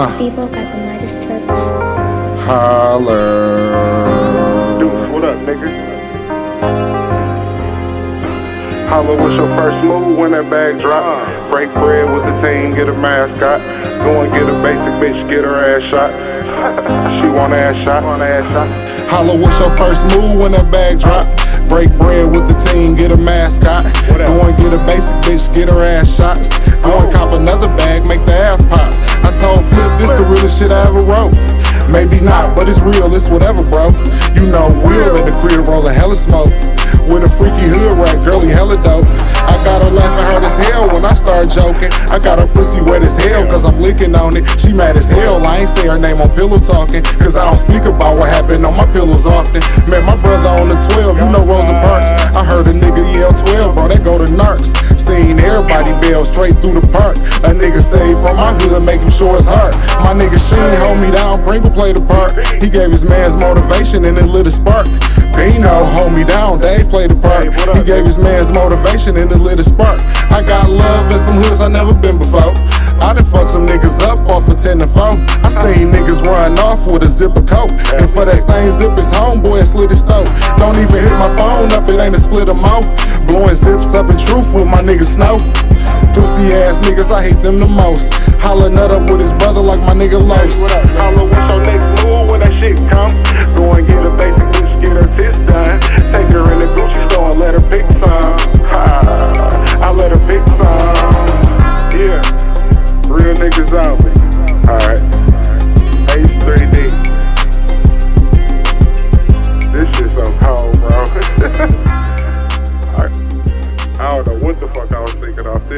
Uh. Bevo got the Midas touch. Holler. Deuce, what up, nigga? Holla, what's your first move when that bag drop? Break bread with the team, get a mascot. Go and get a basic bitch, get her ass shot. she want ass shot, want ass shot. Holla, what's your first move when that bag drop? Break bread with the team, get a mascot. Go and get a basic bitch, get her ass shots. Go and cop another bag, make the ass pop. Shit I ever wrote. Maybe not, but it's real, it's whatever, bro. You know, Will in the crib rolling hella smoke. With a freaky hood rat, girly hella dope. I got her laughing hard as hell when I start joking. I got her pussy wet as hell, cause I'm licking on it. She mad as hell, I ain't say her name on pillow talking. Cause I don't speak about what happened on my pillows often. Met my brother on the 12, you know Rosa Parks. I heard a nigga yell 12, bro, that go to Narcs. Seen everybody bail straight through the park. A nigga saved from my hood, make him sure it's heart. My nigga Sheen hold me down, Pringle played the part. He gave his man's motivation and it lit a spark. Pino hold me down, Dave played the part. Hey, what up, He gave his man's motivation and it lit a spark. I got love in some hoods I never been before. I done fucked some niggas up off of 10 to 4. I seen niggas run off with a zipper coat. And for that same zip, his homeboy slit his throat. Don't even hit my phone up, it ain't a split of mouth. Blowing zips up in truth with my nigga Snow. Pussy ass niggas, I hate them the most. Holla nut up with his brother like my nigga Los. what up? Holla, what's your next move when that shit come? Go and get a basic bitch, get her tits done. Take her in the Gucci store and let her pick some. Ha, I let her pick some. Yeah, real niggas only.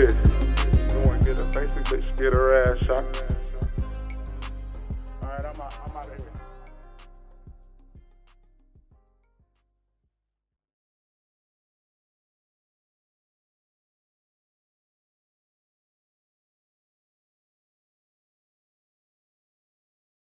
Off this. Go and get a basic bitch, get her ass shot.